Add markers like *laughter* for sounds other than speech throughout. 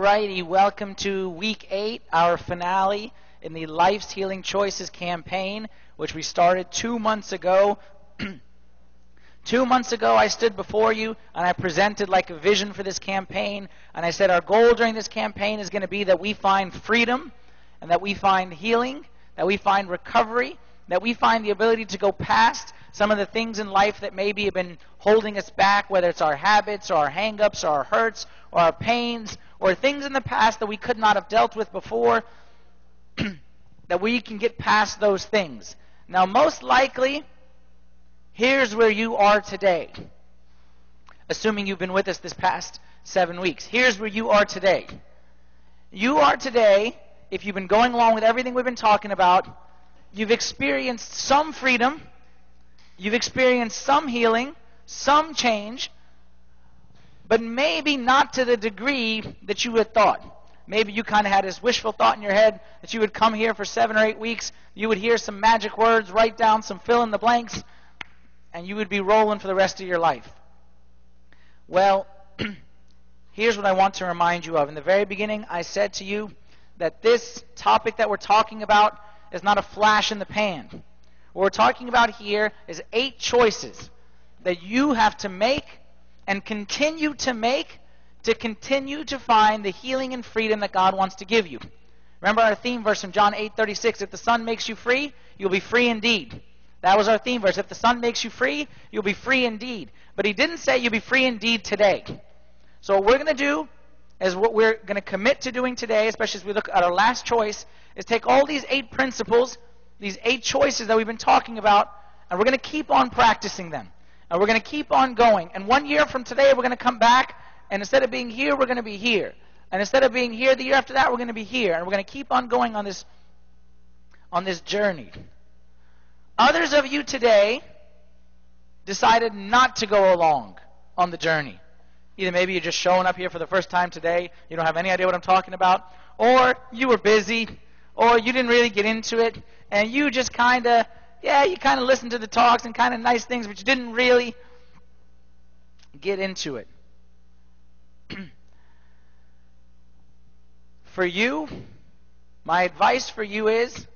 Alrighty, welcome to week eight, our finale in the Life's Healing Choices campaign, which we started two months ago. *clears throat* two months ago, I stood before you and I presented like a vision for this campaign, and I said our goal during this campaign is going to be that we find freedom and that we find healing, that we find recovery, that we find the ability to go past some of the things in life that maybe have been holding us back, whether it's our habits or our hangups or our hurts or our pains or things in the past that we could not have dealt with before, *clears throat* that we can get past those things. Now, most likely, here's where you are today. Assuming you've been with us this past seven weeks. Here's where you are today. You are today, if you've been going along with everything we've been talking about, you've experienced some freedom, you've experienced some healing, some change, but maybe not to the degree that you had thought. Maybe you kind of had this wishful thought in your head that you would come here for seven or eight weeks, you would hear some magic words, write down some fill in the blanks, and you would be rolling for the rest of your life. Well, *clears throat* here's what I want to remind you of. In the very beginning, I said to you that this topic that we're talking about is not a flash in the pan. What we're talking about here is eight choices that you have to make and continue to make to continue to find the healing and freedom that God wants to give you. Remember our theme verse from John 8:36, if the Son makes you free, you'll be free indeed. That was our theme verse. If the Son makes you free, you'll be free indeed. But he didn't say you'll be free indeed today. So what we're going to do is what we're going to commit to doing today, especially as we look at our last choice, is take all these eight principles, these eight choices that we've been talking about, and we're going to keep on practicing them. And we're going to keep on going. And one year from today, we're going to come back, and instead of being here, we're going to be here. And instead of being here the year after that, we're going to be here. And we're going to keep on going on this, on this journey. Others of you today decided not to go along on the journey. Either maybe you're just showing up here for the first time today, you don't have any idea what I'm talking about, or you were busy, or you didn't really get into it, and you just kind of yeah, you kind of listened to the talks and kind of nice things, but you didn't really get into it. *clears throat* for you, my advice for you is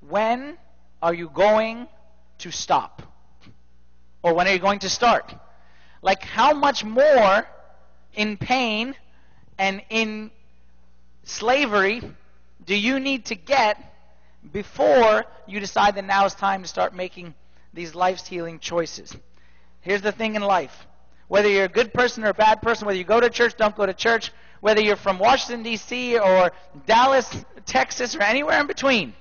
when are you going to stop? Or when are you going to start? Like, how much more in pain and in slavery do you need to get before you decide that now is time to start making these life's healing choices. Here's the thing in life whether you're a good person or a bad person, whether you go to church, don't go to church, whether you're from Washington, D.C., or Dallas, Texas, or anywhere in between,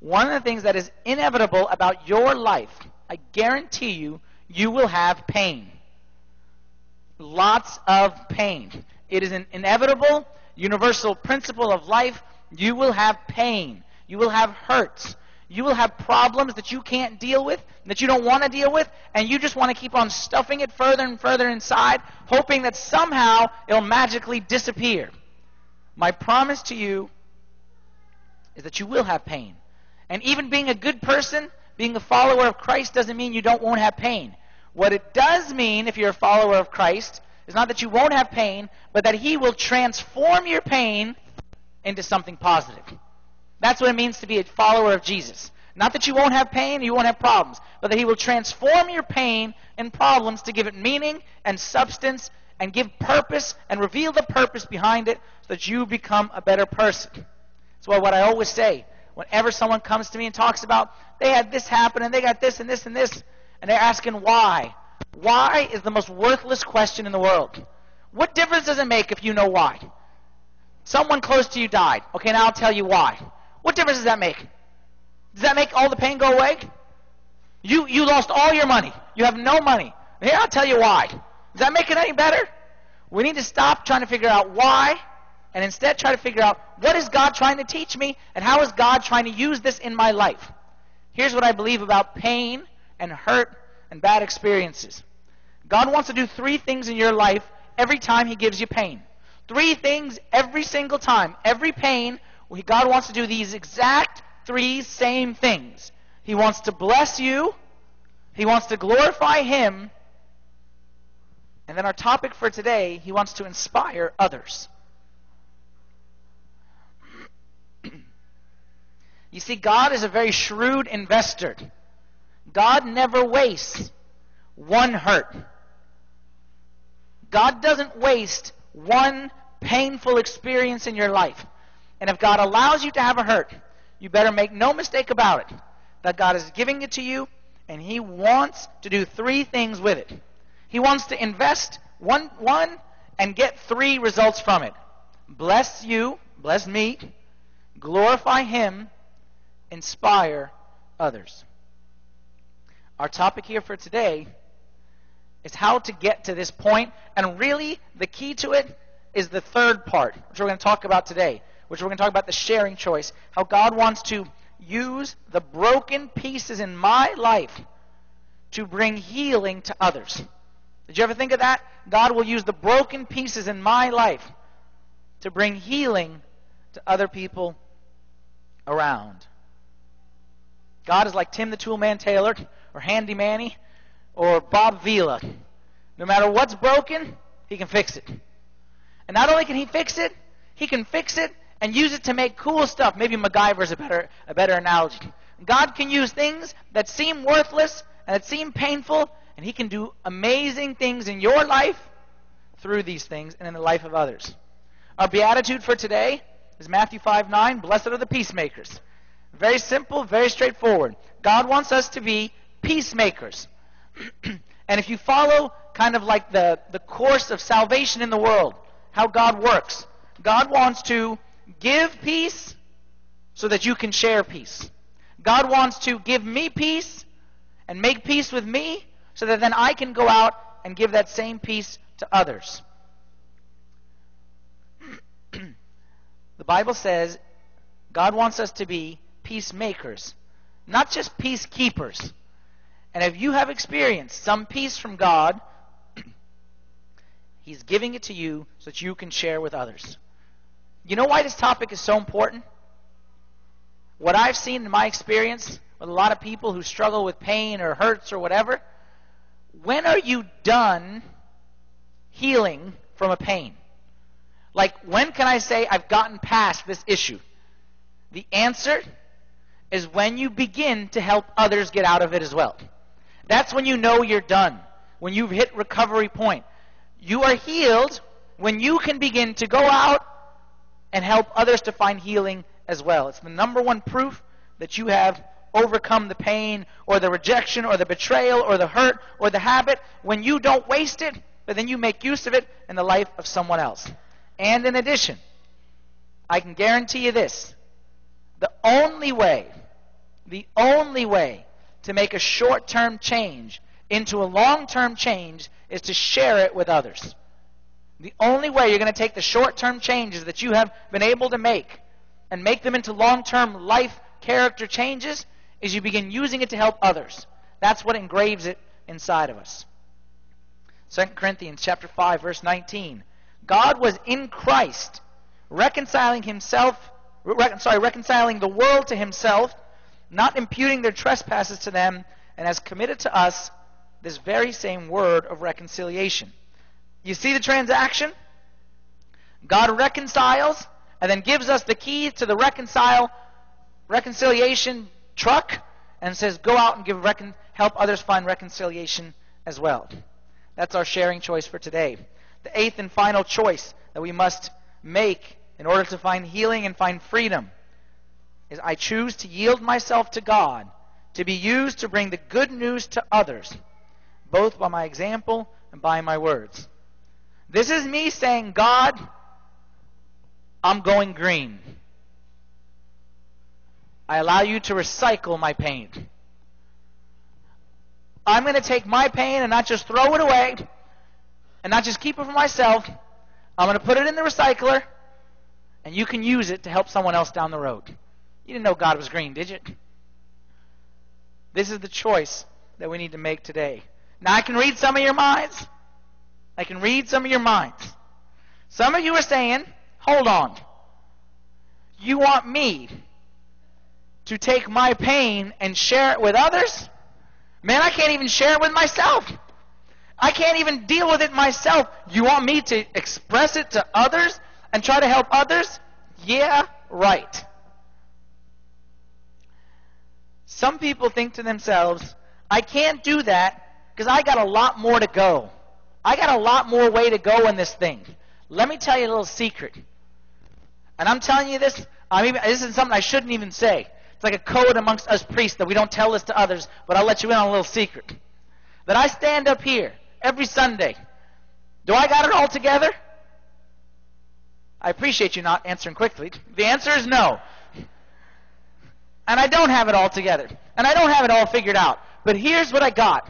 one of the things that is inevitable about your life, I guarantee you, you will have pain. Lots of pain. It is an inevitable, universal principle of life. You will have pain. You will have hurts. You will have problems that you can't deal with, that you don't want to deal with, and you just want to keep on stuffing it further and further inside, hoping that somehow it'll magically disappear. My promise to you is that you will have pain. And even being a good person, being a follower of Christ, doesn't mean you don't won't have pain. What it does mean, if you're a follower of Christ, is not that you won't have pain, but that He will transform your pain into something positive. That's what it means to be a follower of Jesus. Not that you won't have pain, you won't have problems, but that He will transform your pain and problems to give it meaning and substance and give purpose and reveal the purpose behind it so that you become a better person. That's why what I always say. Whenever someone comes to me and talks about they had this happen and they got this and this and this, and they're asking why. Why is the most worthless question in the world. What difference does it make if you know why? Someone close to you died. Okay, now I'll tell you why. What difference does that make? Does that make all the pain go away? You, you lost all your money. You have no money. Here, I'll tell you why. Does that make it any better? We need to stop trying to figure out why and instead try to figure out what is God trying to teach me and how is God trying to use this in my life. Here's what I believe about pain and hurt and bad experiences. God wants to do three things in your life every time He gives you pain. Three things every single time. Every pain God wants to do these exact three same things. He wants to bless you, He wants to glorify Him, and then our topic for today, He wants to inspire others. *clears throat* you see, God is a very shrewd investor, God never wastes one hurt. God doesn't waste one painful experience in your life. And if God allows you to have a hurt, you better make no mistake about it that God is giving it to you and He wants to do three things with it. He wants to invest one, one and get three results from it bless you, bless me, glorify Him, inspire others. Our topic here for today is how to get to this point, and really the key to it is the third part, which we're going to talk about today, which we're going to talk about the sharing choice, how God wants to use the broken pieces in my life to bring healing to others. Did you ever think of that? God will use the broken pieces in my life to bring healing to other people around. God is like Tim the Toolman Taylor or Handy Manny or Bob Vila. No matter what's broken, he can fix it. And not only can he fix it, he can fix it and use it to make cool stuff. Maybe MacGyver is a better, a better analogy. God can use things that seem worthless and that seem painful, and he can do amazing things in your life through these things and in the life of others. Our beatitude for today is Matthew 5 9. Blessed are the peacemakers. Very simple, very straightforward. God wants us to be peacemakers. *clears throat* and if you follow kind of like the, the course of salvation in the world, how God works, God wants to give peace so that you can share peace. God wants to give me peace and make peace with me so that then I can go out and give that same peace to others. *clears throat* the Bible says God wants us to be peacemakers, not just peacekeepers. And if you have experienced some peace from God, *clears throat* He's giving it to you so that you can share with others. You know why this topic is so important? What I've seen in my experience with a lot of people who struggle with pain or hurts or whatever, when are you done healing from a pain? Like, when can I say I've gotten past this issue? The answer is when you begin to help others get out of it as well. That's when you know you're done, when you've hit recovery point. You are healed when you can begin to go out and help others to find healing as well. It's the number one proof that you have overcome the pain or the rejection or the betrayal or the hurt or the habit when you don't waste it, but then you make use of it in the life of someone else. And in addition, I can guarantee you this the only way, the only way to make a short term change into a long term change is to share it with others. The only way you're going to take the short term changes that you have been able to make and make them into long term life character changes is you begin using it to help others. That's what engraves it inside of us. 2 Corinthians chapter 5 verse 19. God was in Christ, reconciling himself, re- sorry, reconciling the world to himself, not imputing their trespasses to them, and has committed to us this very same word of reconciliation. You see the transaction? God reconciles and then gives us the key to the reconcile reconciliation truck and says, "Go out and give recon- help others find reconciliation as well." That's our sharing choice for today. The eighth and final choice that we must make in order to find healing and find freedom is I choose to yield myself to God to be used to bring the good news to others, both by my example and by my words. This is me saying, God, I'm going green. I allow you to recycle my pain. I'm going to take my pain and not just throw it away and not just keep it for myself. I'm going to put it in the recycler, and you can use it to help someone else down the road. You didn't know God was green, did you? This is the choice that we need to make today. Now, I can read some of your minds. I can read some of your minds. Some of you are saying, hold on. You want me to take my pain and share it with others? Man, I can't even share it with myself. I can't even deal with it myself. You want me to express it to others and try to help others? Yeah, right. Some people think to themselves, I can't do that because I got a lot more to go. I got a lot more way to go in this thing. Let me tell you a little secret. And I'm telling you this, I'm even, this isn't something I shouldn't even say. It's like a code amongst us priests that we don't tell this to others, but I'll let you in on a little secret. That I stand up here every Sunday. Do I got it all together? I appreciate you not answering quickly. The answer is no. And I don't have it all together. And I don't have it all figured out. But here's what I got.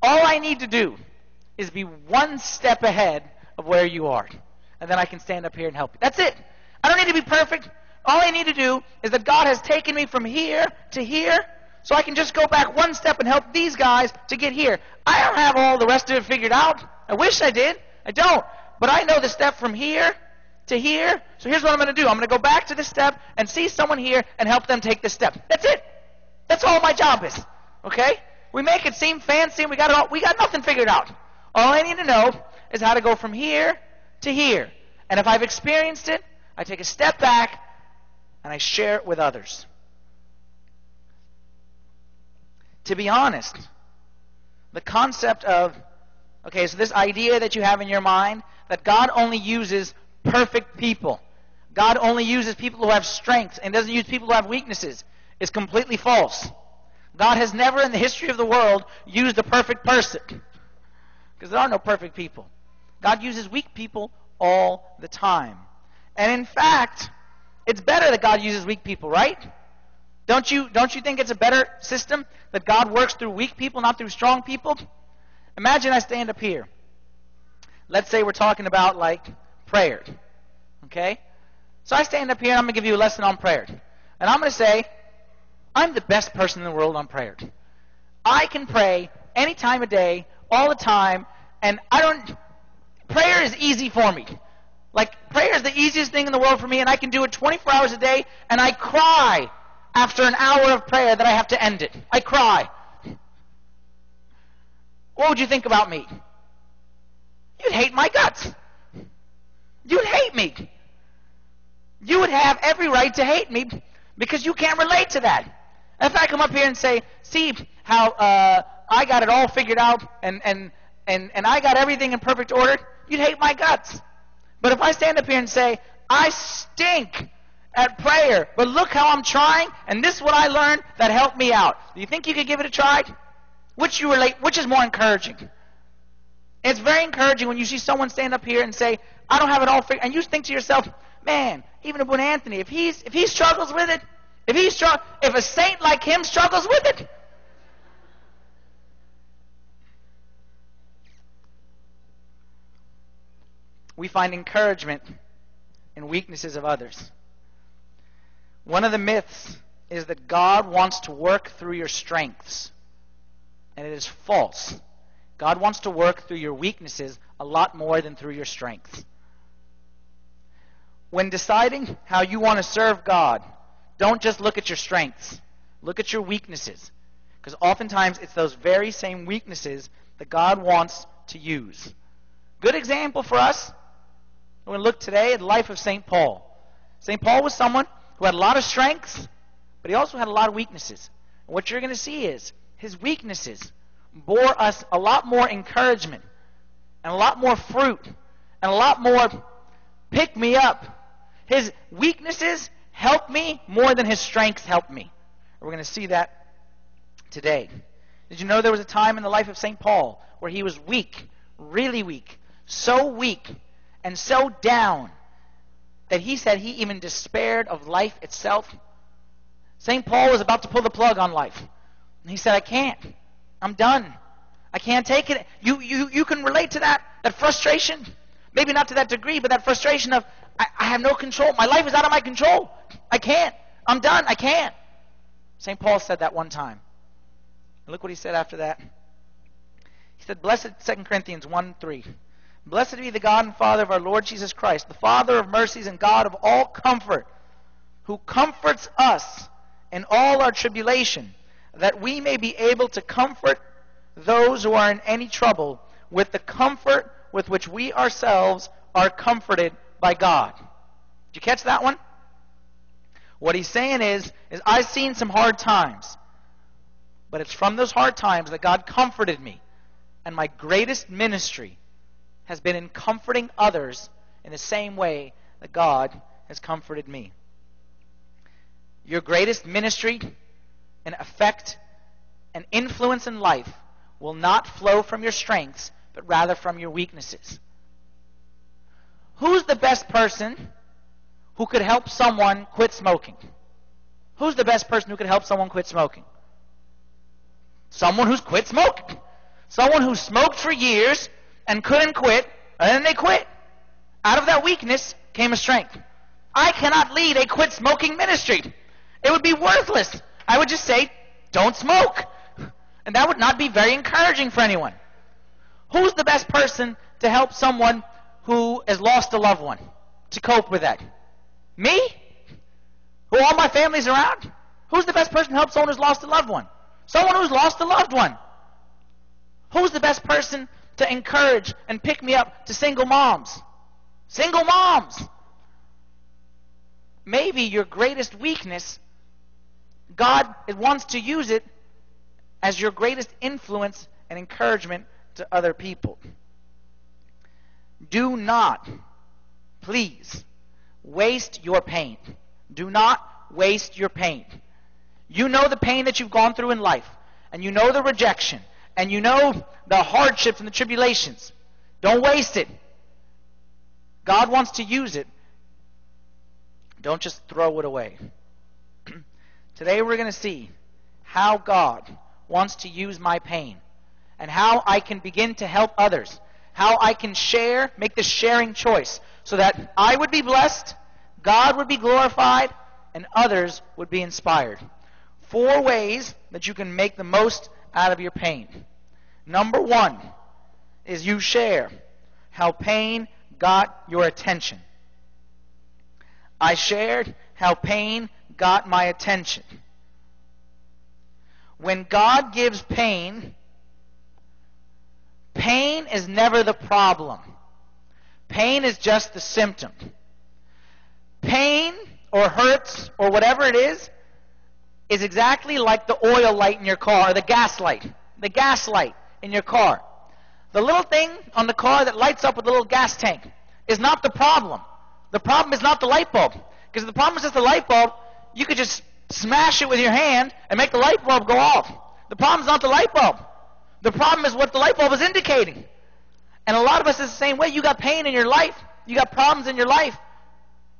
All I need to do is be one step ahead of where you are. And then I can stand up here and help you. That's it. I don't need to be perfect. All I need to do is that God has taken me from here to here, so I can just go back one step and help these guys to get here. I don't have all the rest of it figured out. I wish I did. I don't. But I know the step from here to here. So here's what I'm going to do. I'm going to go back to this step and see someone here and help them take this step. That's it. That's all my job is. Okay? We make it seem fancy and we got it all, we got nothing figured out. All I need to know is how to go from here to here. And if I've experienced it, I take a step back and I share it with others. To be honest, the concept of, okay, so this idea that you have in your mind that God only uses perfect people, God only uses people who have strengths and doesn't use people who have weaknesses, is completely false. God has never in the history of the world used a perfect person. Because there are no perfect people. God uses weak people all the time. And in fact, it's better that God uses weak people, right? Don't you, don't you think it's a better system that God works through weak people, not through strong people? Imagine I stand up here. Let's say we're talking about like prayer. Okay? So I stand up here and I'm going to give you a lesson on prayer. And I'm going to say, I'm the best person in the world on prayer. I can pray any time of day, all the time, and I don't. Prayer is easy for me. Like, prayer is the easiest thing in the world for me, and I can do it 24 hours a day, and I cry after an hour of prayer that I have to end it. I cry. What would you think about me? You'd hate my guts. You'd hate me. You would have every right to hate me because you can't relate to that. If I come up here and say, see how uh, I got it all figured out and, and, and, and I got everything in perfect order, you'd hate my guts. But if I stand up here and say, I stink at prayer, but look how I'm trying, and this is what I learned that helped me out. Do you think you could give it a try? Which you relate, which is more encouraging? It's very encouraging when you see someone stand up here and say, I don't have it all figured, and you think to yourself, man, even Abouna Anthony, if he's if he struggles with it, if he strugg- if a saint like him struggles with it, we find encouragement in weaknesses of others. One of the myths is that God wants to work through your strengths. And it is false. God wants to work through your weaknesses a lot more than through your strengths. When deciding how you want to serve God, don't just look at your strengths. Look at your weaknesses. Because oftentimes it's those very same weaknesses that God wants to use. Good example for us we're going to look today at the life of St. Paul. St. Paul was someone who had a lot of strengths, but he also had a lot of weaknesses. And what you're going to see is his weaknesses bore us a lot more encouragement and a lot more fruit and a lot more pick me up. His weaknesses helped me more than his strengths helped me. We're going to see that today. Did you know there was a time in the life of St. Paul where he was weak, really weak, so weak and so down that he said he even despaired of life itself. St. Paul was about to pull the plug on life. And he said, I can't. I'm done. I can't take it. You, you, you can relate to that, that frustration. Maybe not to that degree, but that frustration of, I, I have no control. My life is out of my control. I can't. I'm done. I can't. St. Paul said that one time. And look what he said after that. He said, Blessed, 2 Corinthians 1 3. Blessed be the God and Father of our Lord Jesus Christ, the Father of mercies and God of all comfort, who comforts us in all our tribulation, that we may be able to comfort those who are in any trouble with the comfort with which we ourselves are comforted by God. Did you catch that one? What he's saying is, is I've seen some hard times. But it's from those hard times that God comforted me. And my greatest ministry has been in comforting others in the same way that God has comforted me. Your greatest ministry and effect and influence in life will not flow from your strengths, but rather from your weaknesses. Who's the best person who could help someone quit smoking? Who's the best person who could help someone quit smoking? Someone who's quit smoking. Someone who smoked for years and couldn't quit, and then they quit. Out of that weakness came a strength. I cannot lead a quit smoking ministry. It would be worthless. I would just say, don't smoke. And that would not be very encouraging for anyone. Who's the best person to help someone who has lost a loved one to cope with that? Me? Who all my family's around? Who's the best person to help someone who's lost a loved one? Someone who's lost a loved one. Who's the best person to encourage and pick me up to single moms? Single moms. Maybe your greatest weakness, God wants to use it as your greatest influence and encouragement to other people. Do not, please, waste your pain. Do not waste your pain. You know the pain that you've gone through in life, and you know the rejection, and you know the hardships and the tribulations. Don't waste it. God wants to use it. Don't just throw it away. *clears throat* Today we're going to see how God wants to use my pain and how I can begin to help others. How I can share, make the sharing choice so that I would be blessed, God would be glorified, and others would be inspired. Four ways that you can make the most out of your pain. Number one is you share how pain got your attention. I shared how pain got my attention. When God gives pain, pain is never the problem. Pain is just the symptom. Pain or hurts or whatever it is is exactly like the oil light in your car, or the gas light. The gas light in your car. The little thing on the car that lights up with the little gas tank is not the problem. The problem is not the light bulb. Because if the problem is just the light bulb, you could just smash it with your hand and make the light bulb go off. The problem is not the light bulb. The problem is what the light bulb is indicating. And a lot of us is the same way. You got pain in your life. You got problems in your life.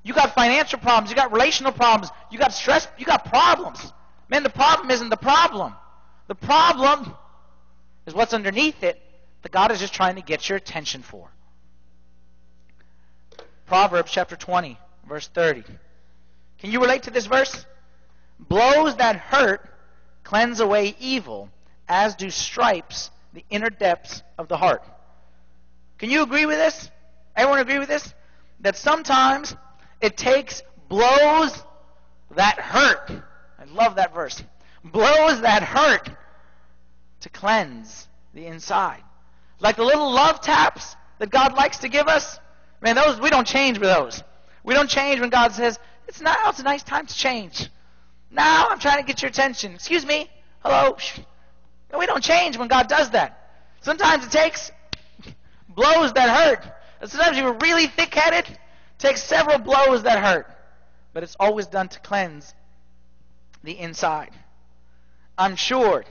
You got financial problems. You got relational problems. You got stress. You got problems. Man, the problem isn't the problem. The problem is what's underneath it that God is just trying to get your attention for. Proverbs chapter 20, verse 30. Can you relate to this verse? Blows that hurt cleanse away evil, as do stripes the inner depths of the heart. Can you agree with this? Everyone agree with this? That sometimes it takes blows that hurt. I love that verse. Blows that hurt to cleanse the inside. Like the little love taps that God likes to give us. Man, those we don't change with those. We don't change when God says, It's now it's a nice time to change. Now I'm trying to get your attention. Excuse me. Hello. No, we don't change when God does that. Sometimes it takes blows that hurt. And sometimes you're really thick headed, takes several blows that hurt. But it's always done to cleanse the inside. I'm sure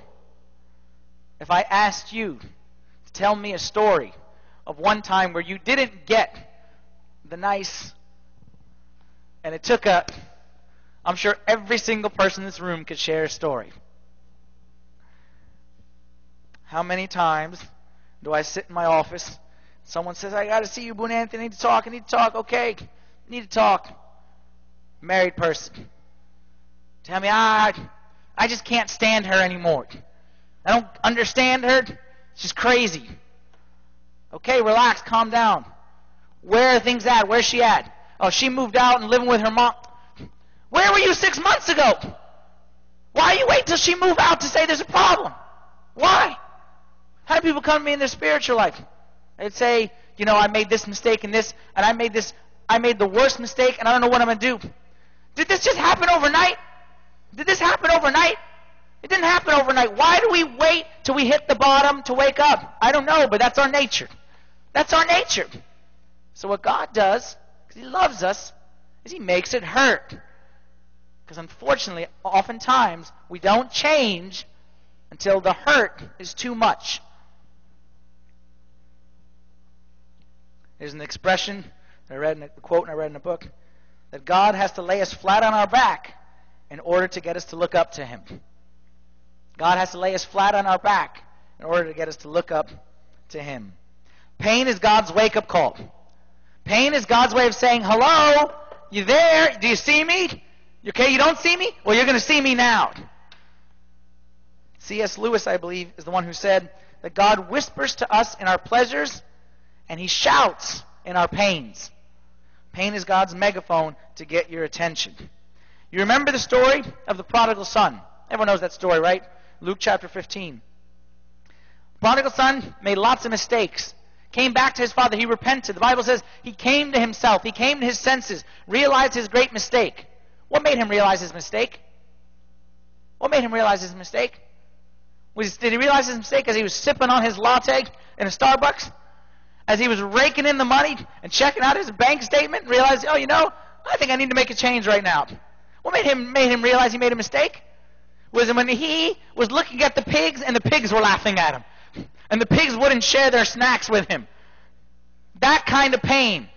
if I asked you to tell me a story of one time where you didn't get the nice, and it took a I'm sure every single person in this room could share a story. How many times do I sit in my office? Someone says, I got to see you, Boone Anthony. I need to talk. I need to talk. Okay. need to talk. Married person. Tell me, I, I just can't stand her anymore. I don't understand her. She's crazy. Okay, relax, calm down. Where are things at? Where's she at? Oh, she moved out and living with her mom. Where were you six months ago? Why you wait till she move out to say there's a problem? Why? How do people come to me in their spiritual life? They'd say, you know, I made this mistake and this, and I made this, I made the worst mistake, and I don't know what I'm to do. Did this just happen overnight? Did this happen overnight? It didn't happen overnight. Why do we wait till we hit the bottom to wake up? I don't know, but that's our nature. That's our nature. So what God does, because He loves us, is He makes it hurt. Because unfortunately, oftentimes, we don't change until the hurt is too much. There's an expression I read in a quote and I read in a book that God has to lay us flat on our back in order to get us to look up to Him. God has to lay us flat on our back in order to get us to look up to Him. Pain is God's wake up call. Pain is God's way of saying, Hello, you there? Do you see me? Okay, you don't see me? Well, you're going to see me now. C.S. Lewis, I believe, is the one who said that God whispers to us in our pleasures and he shouts in our pains. Pain is God's megaphone to get your attention. You remember the story of the prodigal son? Everyone knows that story, right? Luke chapter 15. Prodigal son made lots of mistakes. Came back to his father. He repented. The Bible says he came to himself. He came to his senses. Realized his great mistake. What made him realize his mistake? What made him realize his mistake? Was, did he realize his mistake as he was sipping on his latte in a Starbucks? as he was raking in the money and checking out his bank statement and realized, oh, you know, I think I need to make a change right now. What made him made him realize he made a mistake? Was when he was looking at the pigs and the pigs were laughing at him. And the pigs wouldn't share their snacks with him. That kind of pain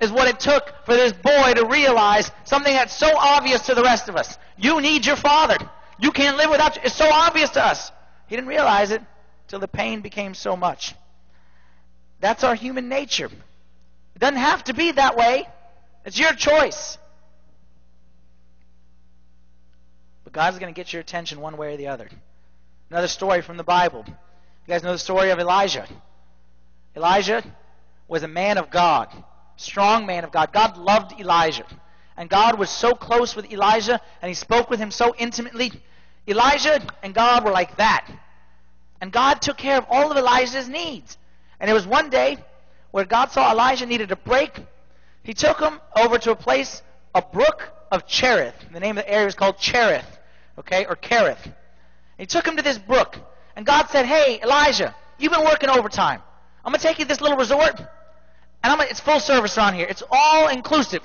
is what it took for this boy to realize something that's so obvious to the rest of us. You need your father. You can't live without you. It's so obvious to us. He didn't realize it till the pain became so much. That's our human nature. It doesn't have to be that way. It's your choice. But God's going to get your attention one way or the other. Another story from the Bible. You guys know the story of Elijah. Elijah was a man of God, strong man of God. God loved Elijah. And God was so close with Elijah, and he spoke with him so intimately. Elijah and God were like that. And God took care of all of Elijah's needs. And it was one day where God saw Elijah needed a break. He took him over to a place, a brook of Cherith. The name of the area is called Cherith, okay, or Kerith. He took him to this brook. And God said, Hey, Elijah, you've been working overtime. I'm going to take you to this little resort. And I'm gonna, it's full service around here. It's all inclusive.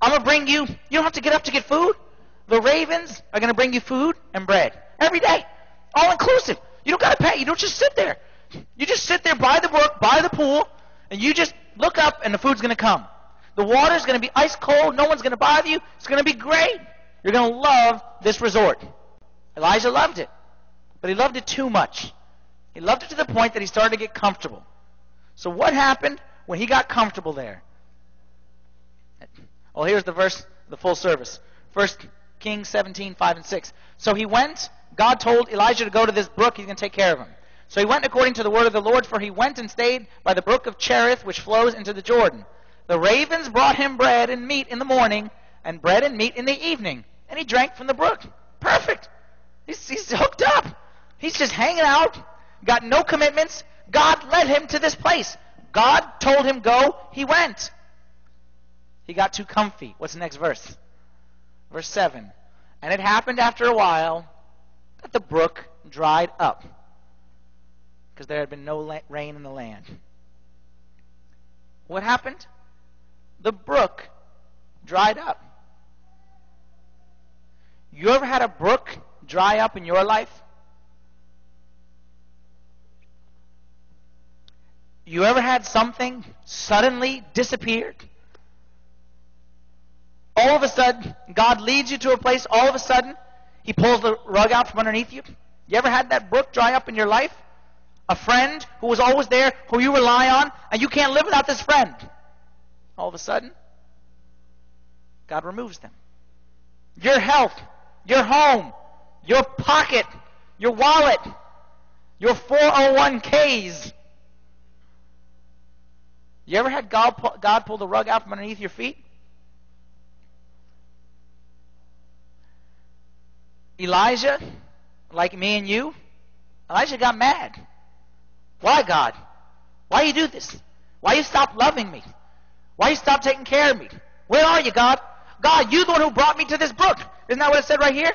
I'm going to bring you, you don't have to get up to get food. The ravens are going to bring you food and bread every day. All inclusive. You don't got to pay. You don't just sit there. You just sit there by the brook, by the pool, and you just look up and the food's going to come. The water's going to be ice cold. No one's going to bother you. It's going to be great. You're going to love this resort. Elijah loved it, but he loved it too much. He loved it to the point that he started to get comfortable. So what happened when he got comfortable there? Well, here's the verse, the full service. First Kings 17, 5 and 6. So he went. God told Elijah to go to this brook. He's going to take care of him. So he went according to the word of the Lord, for he went and stayed by the brook of Cherith, which flows into the Jordan. The ravens brought him bread and meat in the morning, and bread and meat in the evening, and he drank from the brook. Perfect. He's, he's hooked up. He's just hanging out, got no commitments. God led him to this place. God told him go, he went. He got too comfy. What's the next verse? Verse 7. And it happened after a while that the brook dried up because there had been no la- rain in the land. What happened? The brook dried up. You ever had a brook dry up in your life? You ever had something suddenly disappeared? All of a sudden, God leads you to a place, all of a sudden, He pulls the rug out from underneath you. You ever had that brook dry up in your life? a friend who was always there, who you rely on, and you can't live without this friend. All of a sudden, God removes them. Your health, your home, your pocket, your wallet, your 401ks. You ever had God, God pull the rug out from underneath your feet? Elijah, like me and you, Elijah got mad. Why, God? Why you do this? Why you stop loving me? Why you stop taking care of me? Where are you, God? God, you the one who brought me to this brook. Isn't that what it said right here?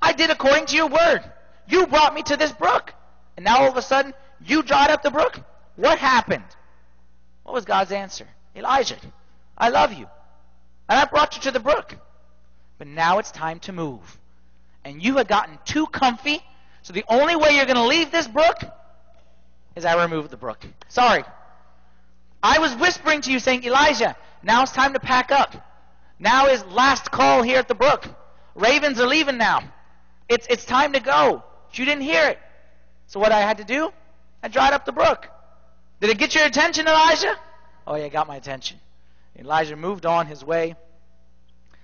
I did according to your word. You brought me to this brook. And now all of a sudden, you dried up the brook? What happened? What was God's answer? Elijah, I love you. And I brought you to the brook. But now it's time to move. And you had gotten too comfy, so the only way you're going to leave this brook is I remove the brook. Sorry. I was whispering to you saying, Elijah, now it's time to pack up. Now is last call here at the brook. Ravens are leaving now. It's, it's time to go. You didn't hear it. So what I had to do? I dried up the brook. Did it get your attention, Elijah? Oh, yeah, it got my attention. Elijah moved on his way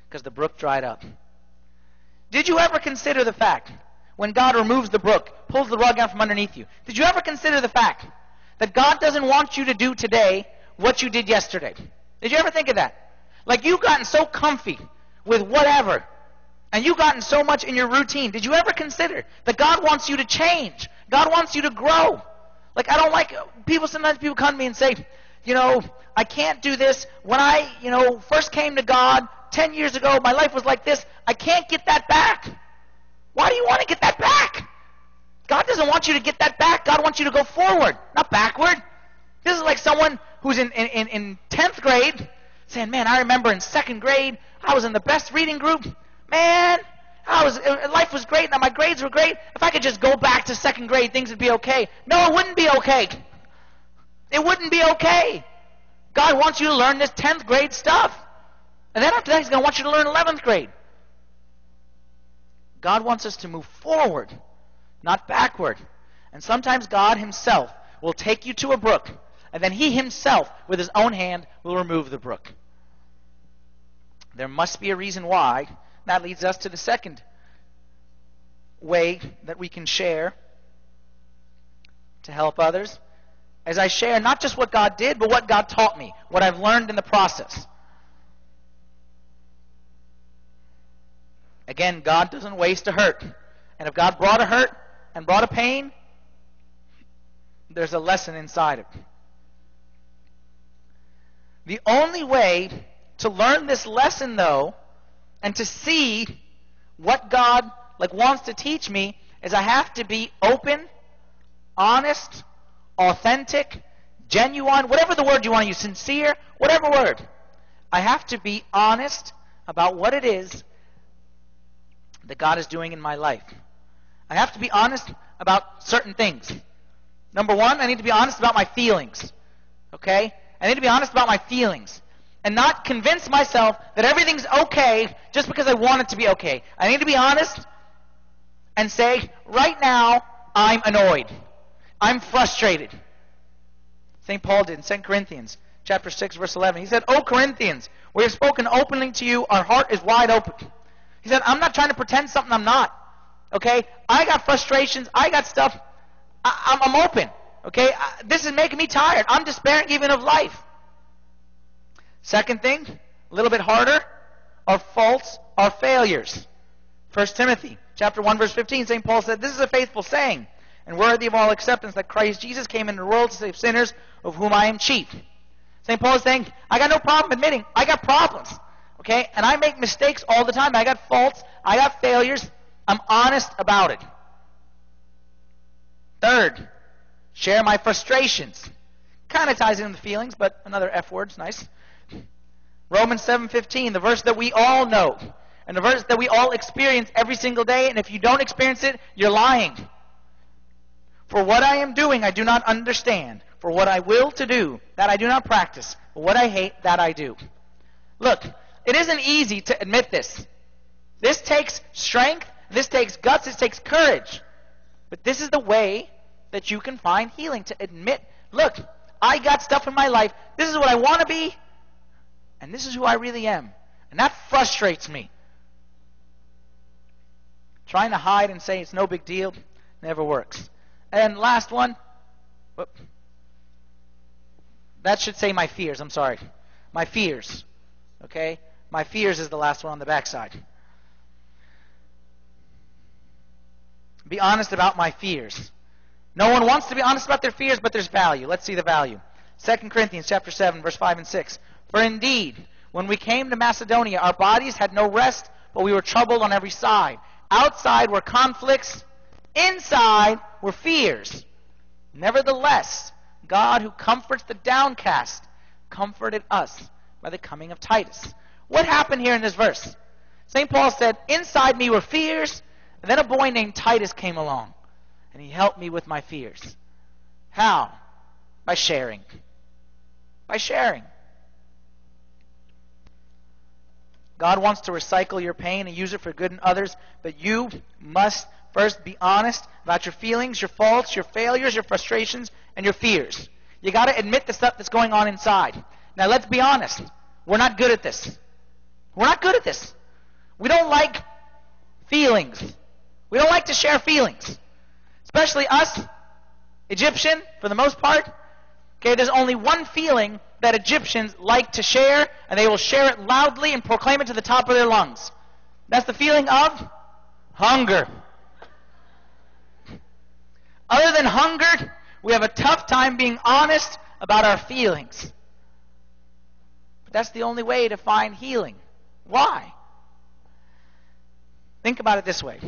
because the brook dried up. Did you ever consider the fact when God removes the brook, pulls the rug out from underneath you? Did you ever consider the fact that God doesn't want you to do today what you did yesterday? Did you ever think of that? Like you've gotten so comfy with whatever, and you've gotten so much in your routine. Did you ever consider that God wants you to change? God wants you to grow. Like I don't like people. Sometimes people come to me and say, you know, I can't do this. When I, you know, first came to God ten years ago, my life was like this. I can't get that back. Why do you want to get that back? God doesn't want you to get that back. God wants you to go forward, not backward. This is like someone who's in, in, in 10th grade saying, Man, I remember in second grade, I was in the best reading group. Man, I was, uh, life was great, and my grades were great. If I could just go back to second grade, things would be okay. No, it wouldn't be okay. It wouldn't be okay. God wants you to learn this 10th grade stuff. And then after that, He's going to want you to learn 11th grade. God wants us to move forward not backward. And sometimes God Himself will take you to a brook, and then He Himself, with His own hand, will remove the brook. There must be a reason why. That leads us to the second way that we can share to help others. As I share not just what God did, but what God taught me, what I've learned in the process. Again, God doesn't waste a hurt. And if God brought a hurt, and brought a pain, there's a lesson inside it. The only way to learn this lesson, though, and to see what God like wants to teach me, is I have to be open, honest, authentic, genuine, whatever the word you want to use, sincere, whatever word. I have to be honest about what it is that God is doing in my life. I have to be honest about certain things. Number one, I need to be honest about my feelings. Okay? I need to be honest about my feelings. And not convince myself that everything's okay just because I want it to be okay. I need to be honest and say, right now, I'm annoyed. I'm frustrated. St. Paul did in 2 Corinthians chapter 6, verse 11. He said, O Corinthians, we have spoken openly to you. Our heart is wide open. He said, I'm not trying to pretend something I'm not. Okay? I got frustrations. I got stuff. I, am open. Okay? Uh, this is making me tired. I'm despairing even of life. Second thing, a little bit harder, our faults, our failures. 1 Timothy chapter 1 verse 15, St. Paul said, This is a faithful saying and worthy of all acceptance that Christ Jesus came into the world to save sinners, of whom I am chief. St. Paul is saying, I got no problem admitting I got problems. Okay? And I make mistakes all the time. I got faults. I got failures. I'm honest about it. Third, share my frustrations. Kind of ties in the feelings, but another F word's nice. Romans 7:15, the verse that we all know, and the verse that we all experience every single day, and if you don't experience it, you're lying. For what I am doing, I do not understand. For what I will to do, that I do not practice. But what I hate, that I do. Look, it isn't easy to admit this. This takes strength this takes guts, this takes courage. But this is the way that you can find healing to admit, look, I got stuff in my life. This is what I want to be, and this is who I really am. And that frustrates me. Trying to hide and say it's no big deal never works. And last one. Whoop. That should say my fears. I'm sorry. My fears. Okay? My fears is the last one on the backside. be honest about my fears. No one wants to be honest about their fears, but there's value. Let's see the value. 2 Corinthians chapter 7, verse 5 and 6. For indeed, when we came to Macedonia, our bodies had no rest, but we were troubled on every side. Outside were conflicts, inside were fears. Nevertheless, God who comforts the downcast comforted us by the coming of Titus. What happened here in this verse? St. Paul said, Inside me were fears, and then a boy named Titus came along, and he helped me with my fears. How? By sharing. By sharing. God wants to recycle your pain and use it for good in others, but you must first be honest about your feelings, your faults, your failures, your frustrations, and your fears. You got to admit the stuff that's going on inside. Now, let's be honest. We're not good at this. We're not good at this. We don't like feelings. We don't like to share feelings. Especially us, Egyptian, for the most part. Okay, there's only one feeling that Egyptians like to share, and they will share it loudly and proclaim it to the top of their lungs. That's the feeling of hunger. Other than hunger, we have a tough time being honest about our feelings. But that's the only way to find healing. Why? Think about it this way.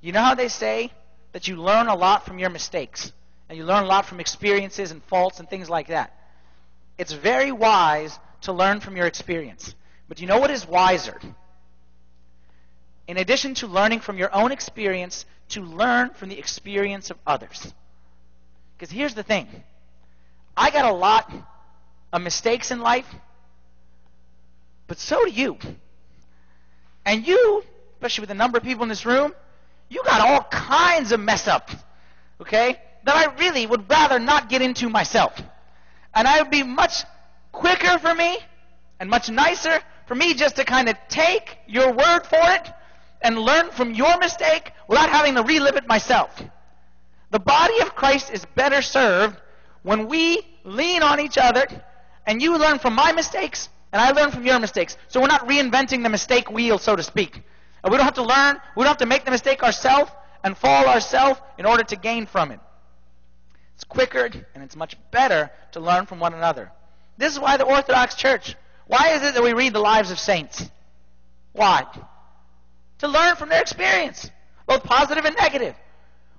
You know how they say that you learn a lot from your mistakes, and you learn a lot from experiences and faults and things like that. It's very wise to learn from your experience. But you know what is wiser? In addition to learning from your own experience, to learn from the experience of others. Because here's the thing I got a lot of mistakes in life, but so do you. And you, especially with the number of people in this room, you got all kinds of mess up, okay, that I really would rather not get into myself. And I would be much quicker for me and much nicer for me just to kind of take your word for it and learn from your mistake without having to relive it myself. The body of Christ is better served when we lean on each other and you learn from my mistakes and I learn from your mistakes. So we're not reinventing the mistake wheel, so to speak. And we don't have to learn, we don't have to make the mistake ourselves and fall ourselves in order to gain from it. It's quicker and it's much better to learn from one another. This is why the Orthodox Church, why is it that we read the lives of saints? Why? To learn from their experience, both positive and negative.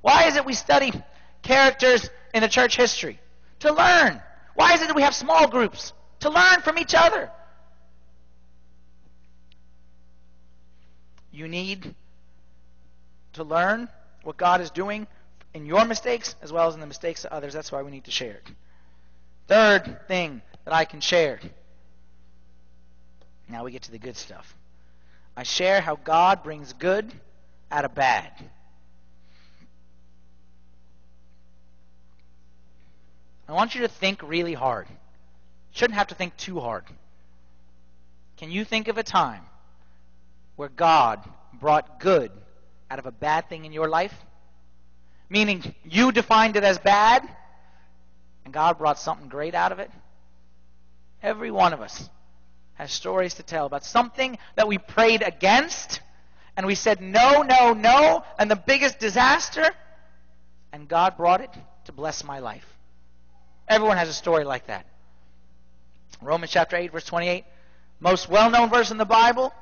Why is it we study characters in the church history? To learn. Why is it that we have small groups? To learn from each other. You need to learn what God is doing in your mistakes as well as in the mistakes of others. That's why we need to share it. Third thing that I can share. Now we get to the good stuff. I share how God brings good out of bad. I want you to think really hard. Shouldn't have to think too hard. Can you think of a time where God brought good out of a bad thing in your life? Meaning you defined it as bad, and God brought something great out of it? Every one of us has stories to tell about something that we prayed against, and we said no, no, no, and the biggest disaster, and God brought it to bless my life. Everyone has a story like that. Romans chapter 8, verse 28, most well known verse in the Bible,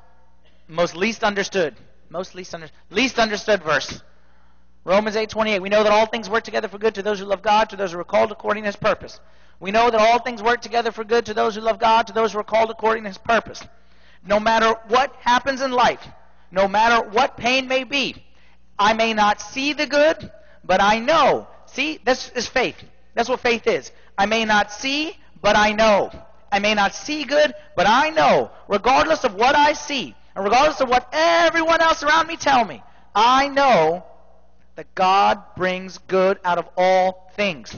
most least understood. Most least, under, least understood verse. Romans 8:28 We know that all things work together for good to those who love God, to those who are called according to his purpose. We know that all things work together for good to those who love God, to those who are called according to his purpose. No matter what happens in life, no matter what pain may be, I may not see the good, but I know. See, this is faith. That's what faith is. I may not see, but I know. I may not see good, but I know. Regardless of what I see, and regardless of what everyone else around me tell me, I know that God brings good out of all things.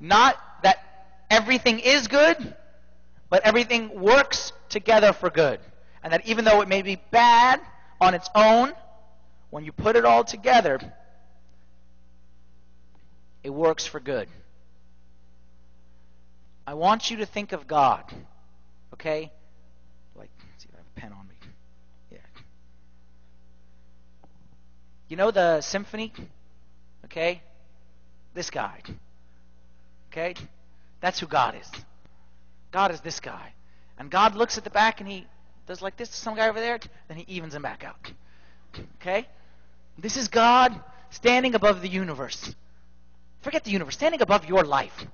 Not that everything is good, but everything works together for good. And that even though it may be bad on its own, when you put it all together, it works for good. I want you to think of God, okay? Like, see if I have a pen on me. Yeah. You know the symphony? Okay? This guy. Okay? That's who God is. God is this guy. And God looks at the back and he does like this to some guy over there, then he evens him back out. Okay? This is God standing above the universe. Forget the universe, standing above your life.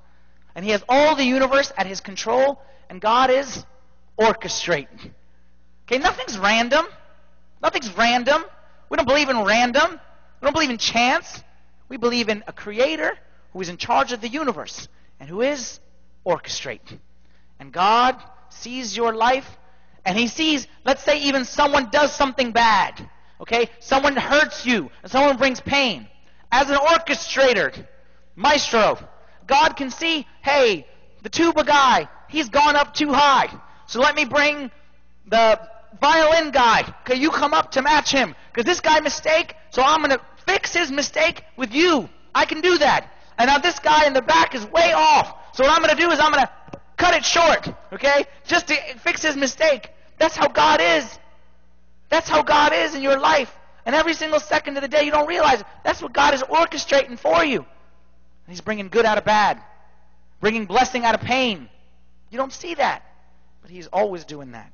And He has all the universe at His control, and God is orchestrating. Okay, nothing's random. Nothing's random. We don't believe in random. We don't believe in chance. We believe in a creator who is in charge of the universe and who is orchestrating. And God sees your life and he sees, let's say even someone does something bad. Okay? Someone hurts you and someone brings pain. As an orchestrator, maestro, God can see, hey, the tuba guy, he's gone up too high. So let me bring the violin guy. Okay, you come up to match him. Because this guy mistake, so I'm going to fix his mistake with you. I can do that. And now this guy in the back is way off. So what I'm going to do is I'm going to cut it short. Okay? Just to fix his mistake. That's how God is. That's how God is in your life. And every single second of the day, you don't realize it. That's what God is orchestrating for you. He's bringing good out of bad, bringing blessing out of pain. You don't see that. But He's always doing that.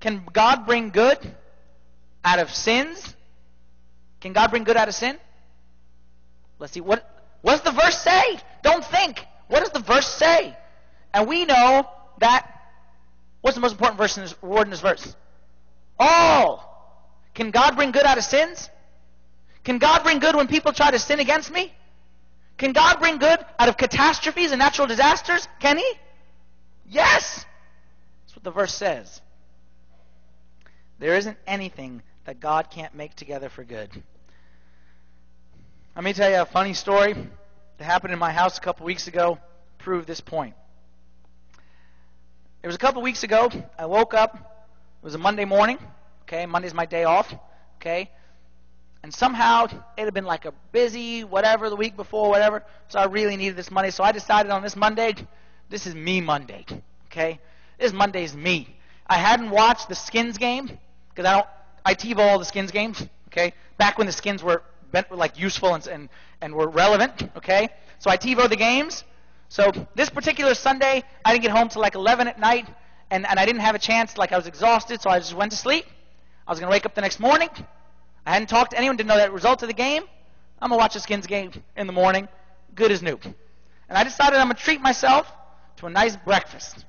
Can God bring good out of sins? Can God bring good out of sin? Let's see. What, what does the verse say? Don't think. What does the verse say? And we know that. What's the most important verse in this, word in this verse? All. Can God bring good out of sins? Can God bring good when people try to sin against me? Can God bring good out of catastrophes and natural disasters? Can He? Yes. That's what the verse says. There isn't anything that God can't make together for good. Let me tell you a funny story that happened in my house a couple weeks ago. Prove this point. It was a couple weeks ago. I woke up. It was a Monday morning. Okay, Monday's my day off. Okay, and somehow it had been like a busy whatever the week before, whatever. So I really needed this money. So I decided on this Monday, this is me Monday. Okay, this Monday's me. I hadn't watched the Skins game because I don't. I TiVo all the skins games. Okay, back when the skins were bent, like useful and, and and were relevant. Okay, so I TiVo the games. So this particular Sunday, I didn't get home till like 11 at night, and and I didn't have a chance. Like I was exhausted, so I just went to sleep. I was gonna wake up the next morning. I hadn't talked to anyone, didn't know the result of the game. I'm gonna watch the skins game in the morning, good as new. And I decided I'm gonna treat myself to a nice breakfast.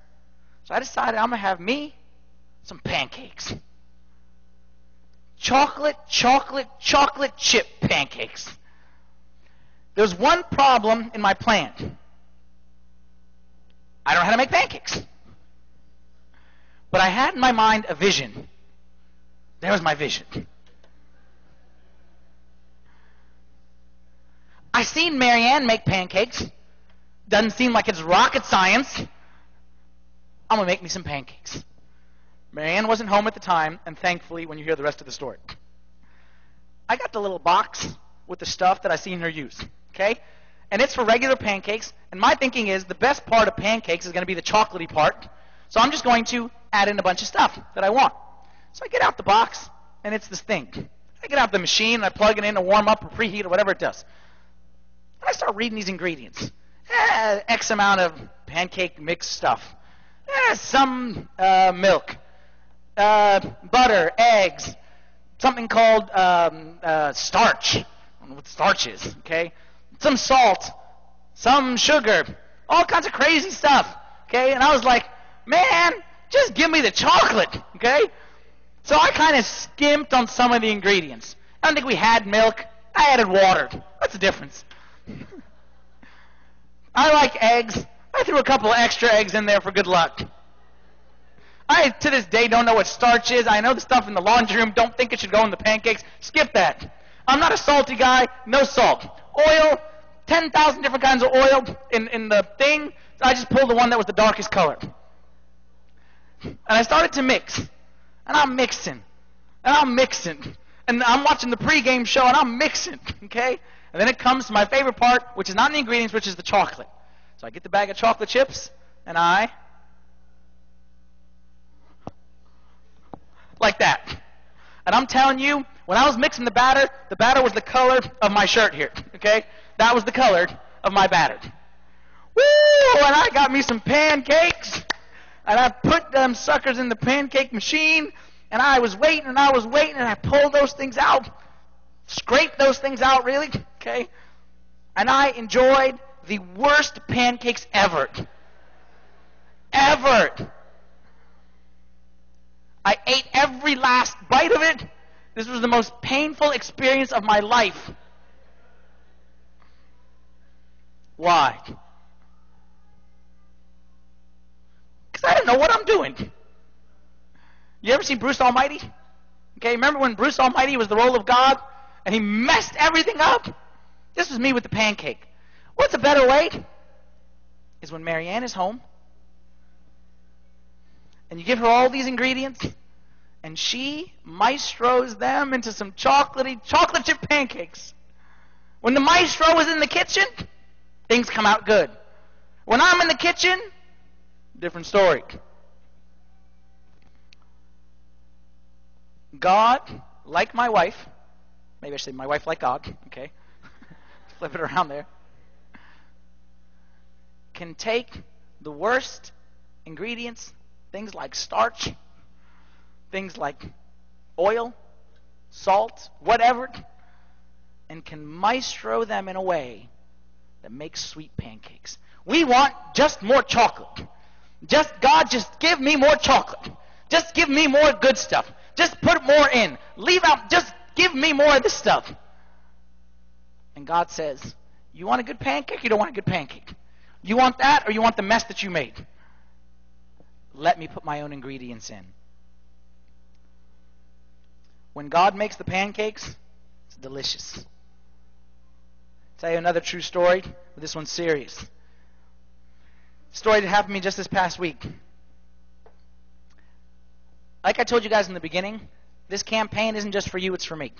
So I decided I'm gonna have me some pancakes chocolate, chocolate, chocolate chip pancakes. There's one problem in my plan. I don't know how to make pancakes. But I had in my mind a vision. There was my vision. I seen Marianne make pancakes. Doesn't seem like it's rocket science. I'm gonna make me some pancakes. Marianne wasn't home at the time, and thankfully, when you hear the rest of the story, I got the little box with the stuff that I seen her use. Okay? And it's for regular pancakes. And my thinking is the best part of pancakes is going to be the chocolatey part. So I'm just going to add in a bunch of stuff that I want. So I get out the box, and it's this thing. I get out the machine, and I plug it in to warm up or preheat or whatever it does. And I start reading these ingredients. Eh, X amount of pancake mix stuff. Eh, some uh, milk uh, butter, eggs, something called um, uh, starch. I don't know what starch is, okay? Some salt, some sugar, all kinds of crazy stuff, okay? And I was like, man, just give me the chocolate, okay? So I kind of skimped on some of the ingredients. I don't think we had milk. I added water. What's the difference? *laughs* I like eggs. I threw a couple extra eggs in there for good luck. I, to this day, don't know what starch is. I know the stuff in the laundry room. Don't think it should go in the pancakes. Skip that. I'm not a salty guy. No salt. Oil, 10,000 different kinds of oil in, in the thing. I just pulled the one that was the darkest color. And I started to mix. And I'm mixing. And I'm mixing. And I'm watching the pregame show and I'm mixing. *laughs* Okay? And then it comes to my favorite part, which is not in the ingredients, which is the chocolate. So I get the bag of chocolate chips and I like that. And I'm telling you, when I was mixing the batter, the batter was the color of my shirt here. Okay? That was the color of my batter. Woo! And I got me some pancakes. And I put them suckers in the pancake machine. And I was waiting and I was waiting and I pulled those things out, scraped those things out, really, okay? And I enjoyed the worst pancakes ever. Ever. I ate every last bite of it. This was the most painful experience of my life. Why? Because I didn't know what I'm doing. You ever seen Bruce Almighty? Okay, remember when Bruce Almighty was the role of God and he messed everything up? This was me with the pancake. What's a better way? Is when Marianne is home and you give her all these ingredients and she maestros them into some chocolatey chocolate chip pancakes. When the maestro is in the kitchen, things come out good. When I'm in the kitchen, different story. God, like my wife, maybe I should say my wife like God, okay? *laughs* Flip it around there. Can take the worst ingredients, things like starch, things like oil, salt, whatever, and can maestro them in a way that makes sweet pancakes. We want just more chocolate. Just, God, just give me more chocolate. Just give me more good stuff. Just put more in. Leave out, just give me more of this stuff. And God says, You want a good pancake? You don't want a good pancake. You want that or you want the mess that you made? Let me put my own ingredients in. When God makes the pancakes, it's delicious tell you another true story, but this one's serious. Story that happened to me just this past week. Like I told you guys in the beginning, this campaign isn't just for you, it's for me.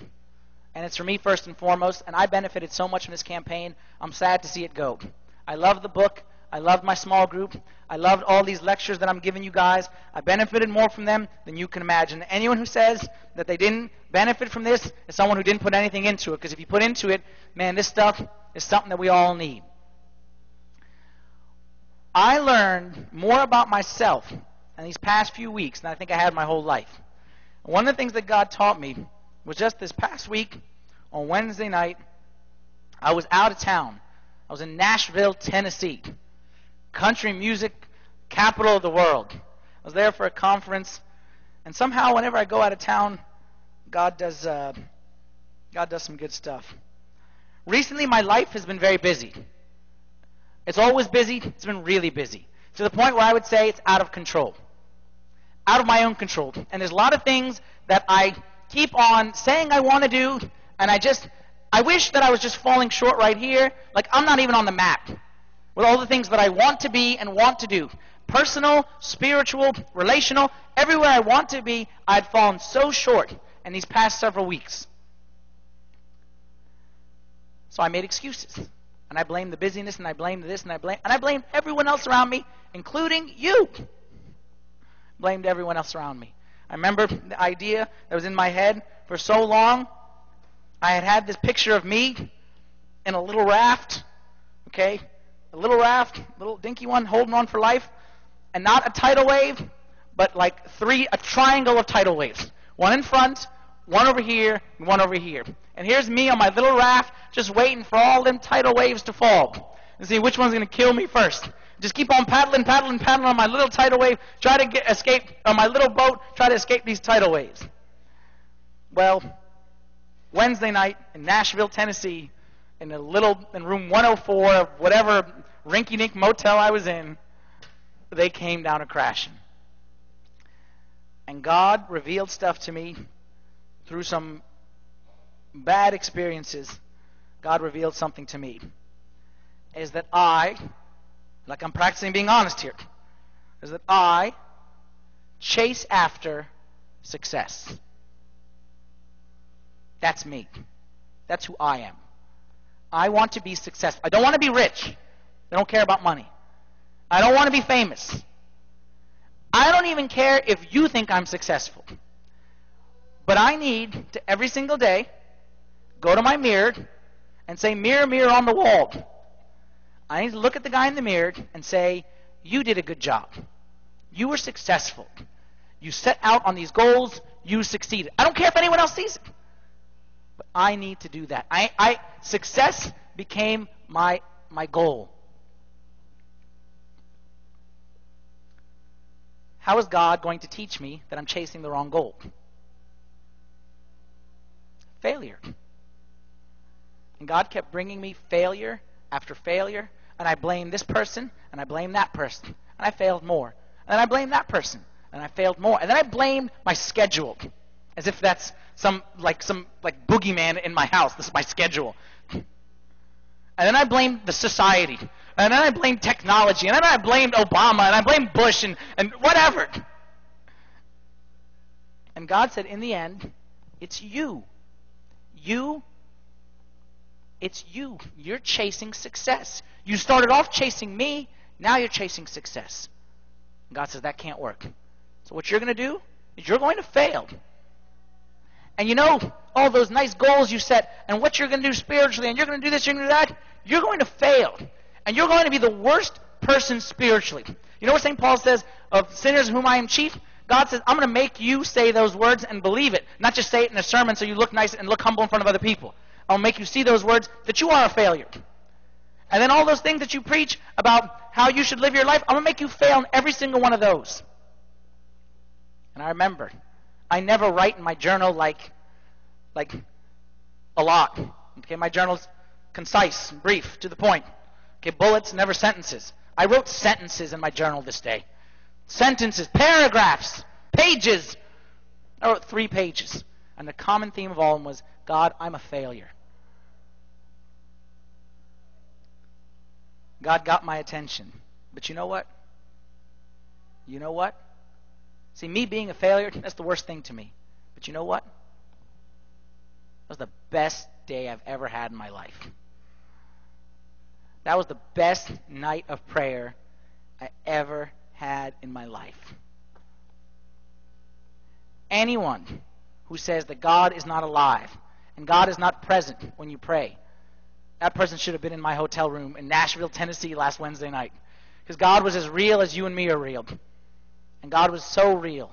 And it's for me first and foremost, and I benefited so much from this campaign, I'm sad to see it go. I love the book. I loved my small group. I loved all these lectures that I'm giving you guys. I benefited more from them than you can imagine. Anyone who says that they didn't benefit from this is someone who didn't put anything into it. Because if you put into it, man, this stuff is something that we all need. I learned more about myself in these past few weeks than I think I had my whole life. One of the things that God taught me was just this past week on Wednesday night, I was out of town. I was in Nashville, Tennessee country music capital of the world. I was there for a conference, and somehow, whenever I go out of town, God does uh, God does some good stuff. Recently, my life has been very busy. It's always busy. It's been really busy to the point where I would say it's out of control, out of my own control. And there's a lot of things that I keep on saying I want to do, and I just I wish that I was just falling short right here. Like I'm not even on the map with all the things that I want to be and want to do. Personal, spiritual, relational, everywhere I want to be, I'd fallen so short in these past several weeks. So I made excuses. And I blamed the busyness and I blamed this and I blamed and I blamed everyone else around me, including you. Blamed everyone else around me. I remember the idea that was in my head for so long. I had had this picture of me in a little raft, okay, a little raft, little dinky one, holding on for life, and not a tidal wave, but like three, a triangle of tidal waves. One in front, one over here, and one over here. And here's me on my little raft, just waiting for all them tidal waves to fall. And see which one's going to kill me first. Just keep on paddling, paddling, paddling on my little tidal wave, try to get, escape, on my little boat, try to escape these tidal waves. Well, Wednesday night in Nashville, Tennessee, in a little in room 104 of whatever rinky-dink motel I was in, they came down a crashing. And God revealed stuff to me through some bad experiences. God revealed something to me. Is that I, like I'm practicing being honest here, is that I chase after success. That's me. That's who I am. I want to be successful. I don't want to be rich. I don't care about money. I don't want to be famous. I don't even care if you think I'm successful. But I need to every single day go to my mirror and say, Mirror, mirror on the wall. I need to look at the guy in the mirror and say, You did a good job. You were successful. You set out on these goals. you succeeded. I don't care if anyone else sees it. I need to do that. I, I success became my my goal. How is God going to teach me that I'm chasing the wrong goal? Failure. And God kept bringing me failure after failure, and I blamed this person, and I blamed that person, and I failed more. And then I blamed that person, and I failed more. And then I blamed my schedule, as if that's some like some like boogeyman in my house. This is my schedule. And then I blamed the society. And then I blamed technology. And then I blamed Obama. And I blamed Bush and, and whatever. And God said, in the end, it's you. You it's you. You're chasing success. You started off chasing me, now you're chasing success. And God says that can't work. So what you're going to do is you're going to fail. And you know all those nice goals you set and what you're going to do spiritually and you're going to do this, you're going to do that, you're going to fail. And you're going to be the worst person spiritually. You know what St. Paul says of sinners whom I am chief? God says, I'm going to make you say those words and believe it, not just say it in a sermon so you look nice and look humble in front of other people. I'll make you see those words that you are a failure. And then all those things that you preach about how you should live your life, I'm going to make you fail in every single one of those. And I remember, I never write in my journal like, like a lot. Okay, my journal's concise, brief, to the point. Okay, bullets, never sentences. I wrote sentences in my journal this day. Sentences, paragraphs, pages. I wrote three pages. And the common theme of all of them was God, I'm a failure. God got my attention. But you know what? You know what? See, me being a failure, that's the worst thing to me. But you know what? That was the best day I've ever had in my life. That was the best night of prayer I ever had in my life. Anyone who says that God is not alive and God is not present when you pray that person should have been in my hotel room in Nashville, Tennessee last Wednesday night. Because God was as real as you and me are real. And God was so real.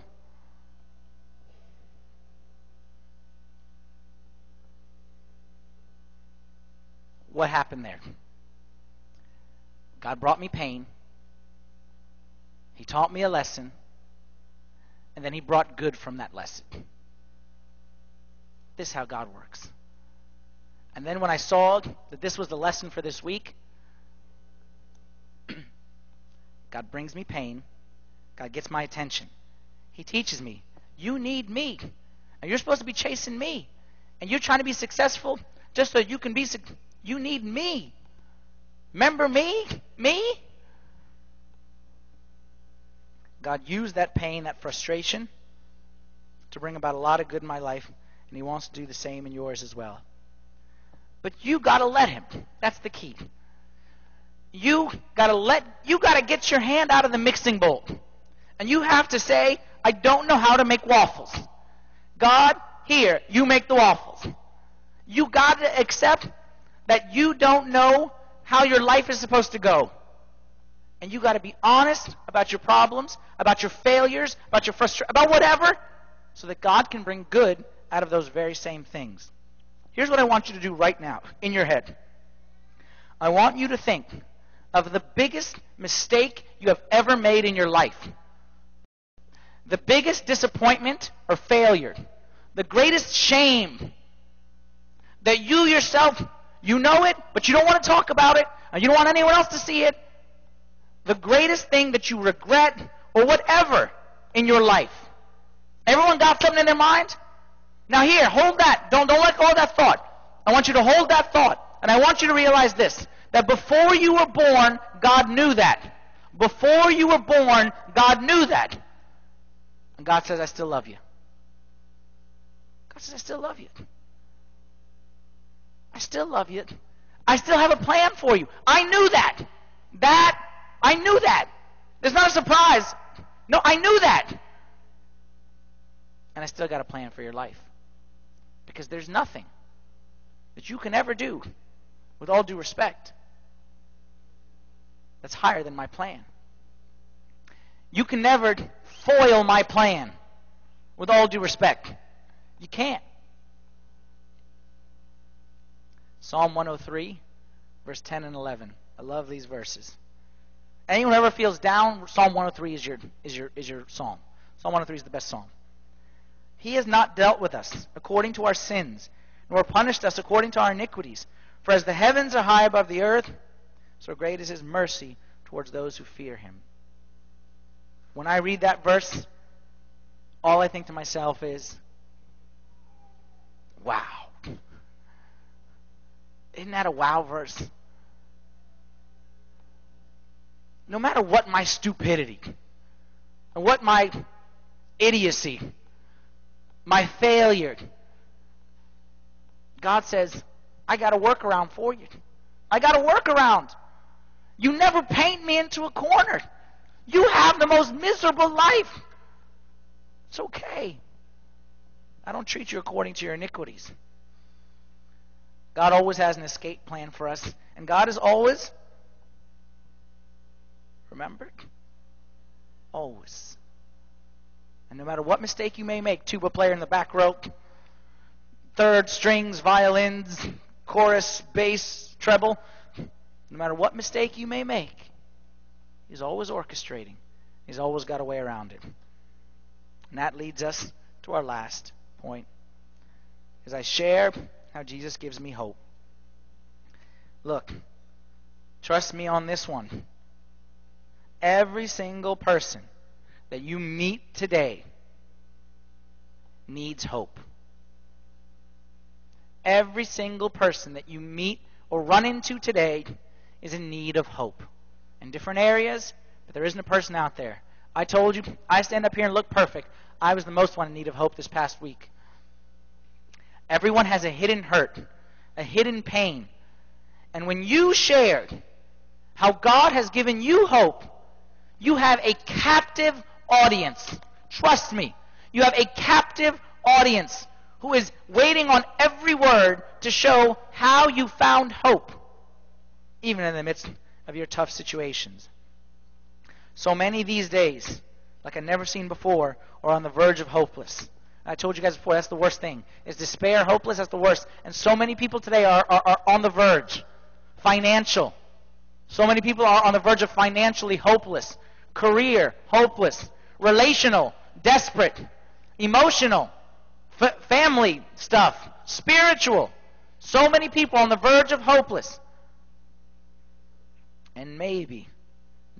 What happened there? God brought me pain. He taught me a lesson. And then He brought good from that lesson. This is how God works. And then when I saw that this was the lesson for this week, *clears throat* God brings me pain. God gets my attention. He teaches me, you need me. And you're supposed to be chasing me. And you're trying to be successful just so you can be you need me. Remember me? Me? God used that pain, that frustration to bring about a lot of good in my life, and he wants to do the same in yours as well. But you got to let him. That's the key. You got to let you got to get your hand out of the mixing bowl. And you have to say, I don't know how to make waffles. God, here, you make the waffles. You got to accept that you don't know how your life is supposed to go. And you got to be honest about your problems, about your failures, about your frustration, about whatever, so that God can bring good out of those very same things. Here's what I want you to do right now in your head. I want you to think of the biggest mistake you have ever made in your life. The biggest disappointment or failure. The greatest shame that you yourself, you know it, but you don't want to talk about it, and you don't want anyone else to see it. The greatest thing that you regret or whatever in your life. Everyone got something in their mind? Now here, hold that. Don't, don't let go of that thought. I want you to hold that thought. And I want you to realize this. That before you were born, God knew that. Before you were born, God knew that. And God says, I still love you. God says, I still love you. I still love you. I still have a plan for you. I knew that. That, I knew that. It's not a surprise. No, I knew that. And I still got a plan for your life. Because there's nothing that you can ever do, with all due respect, that's higher than my plan. You can never foil my plan. With all due respect, you can't. Psalm 103, verse 10 and 11. I love these verses. Anyone ever feels down, Psalm 103 is your, is your, is your psalm. Psalm 103 is the best psalm. He has not dealt with us according to our sins, nor punished us according to our iniquities. For as the heavens are high above the earth, so great is his mercy towards those who fear him. When I read that verse, all I think to myself is, wow. Isn't that a wow verse? No matter what my stupidity, and what my idiocy, my failure, God says, I got a workaround for you. I got a workaround. You never paint me into a corner. You have the most miserable life. It's okay. I don't treat you according to your iniquities. God always has an escape plan for us. And God is always, remember, always. And no matter what mistake you may make, tuba player in the back row, third strings, violins, chorus, bass, treble, no matter what mistake you may make, He's always orchestrating. He's always got a way around it. And that leads us to our last point. As I share how Jesus gives me hope. Look, trust me on this one. Every single person that you meet today needs hope. Every single person that you meet or run into today is in need of hope in different areas, but there isn't a person out there. I told you, I stand up here and look perfect. I was the most one in need of hope this past week. Everyone has a hidden hurt, a hidden pain. And when you share how God has given you hope, you have a captive audience. Trust me. You have a captive audience who is waiting on every word to show how you found hope, even in the midst of your tough situations. So many these days, like I've never seen before, are on the verge of hopeless. I told you guys before, that's the worst thing. Is despair, hopeless, that's the worst. And so many people today are, are, are on the verge. Financial. So many people are on the verge of financially hopeless. Career, hopeless. Relational, desperate. Emotional, family stuff. Spiritual. So many people on the verge of hopeless. And maybe,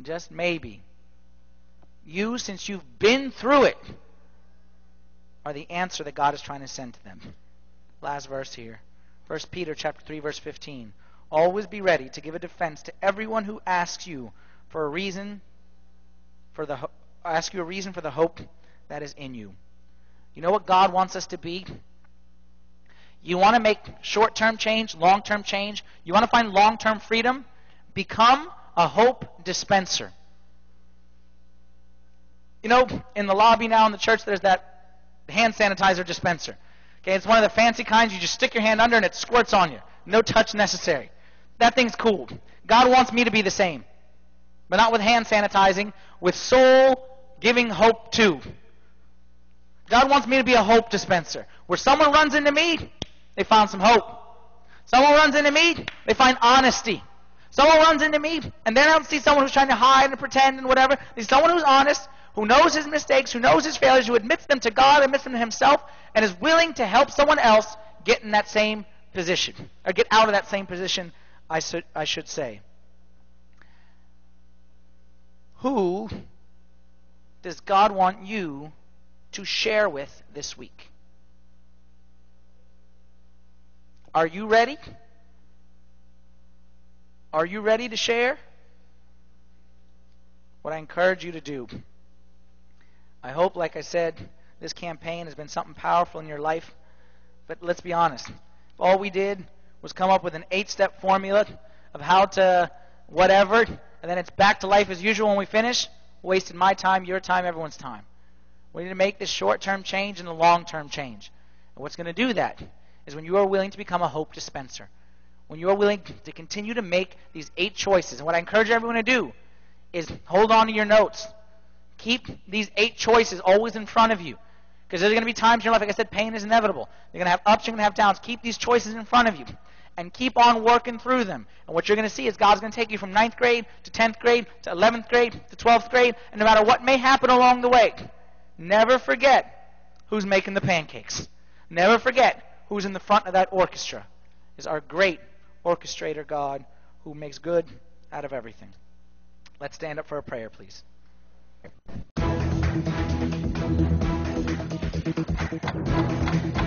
just maybe, you, since you've been through it, are the answer that God is trying to send to them. Last verse here. 1 Peter chapter 3 verse 15. Always be ready to give a defense to everyone who asks you for a reason for the ask you a reason for the hope that is in you. You know what God wants us to be? You want to make short-term change, long-term change? You want to find long-term freedom? Become a hope dispenser. You know, in the lobby now in the church, there's that hand sanitizer dispenser. Okay, it's one of the fancy kinds. You just stick your hand under and it squirts on you. No touch necessary. That thing's cool. God wants me to be the same. But not with hand sanitizing, with soul giving hope too. God wants me to be a hope dispenser. Where someone runs into me, they found some hope. Someone runs into me, they find honesty. Someone runs into me, and then I don't see someone who's trying to hide and pretend and whatever. There's someone who's honest, who knows his mistakes, who knows his failures, who admits them to God, admits them to himself, and is willing to help someone else get in that same position, or get out of that same position, I, should, I should say. Who does God want you to share with this week? Are you ready? Are you ready to share? What I encourage you to do. I hope, like I said, this campaign has been something powerful in your life. But let's be honest. All we did was come up with an eight step formula of how to whatever, and then it's back to life as usual when we finish. Wasted my time, your time, everyone's time. We need to make this short term change and a long term change. And what's going to do that is when you are willing to become a hope dispenser when you are willing to continue to make these eight choices. And what I encourage everyone to do is hold on to your notes. Keep these eight choices always in front of you. Because there's going to be times in your life, like I said, pain is inevitable. You're going to have ups, you're going to have downs. Keep these choices in front of you and keep on working through them. And what you're going to see is God's going to take you from ninth grade to 10th grade to 11th grade to 12th grade. And no matter what may happen along the way, never forget who's making the pancakes. Never forget who's in the front of that orchestra. Is our great orchestrator God who makes good out of everything. Let's stand up for a prayer, please. Thank you.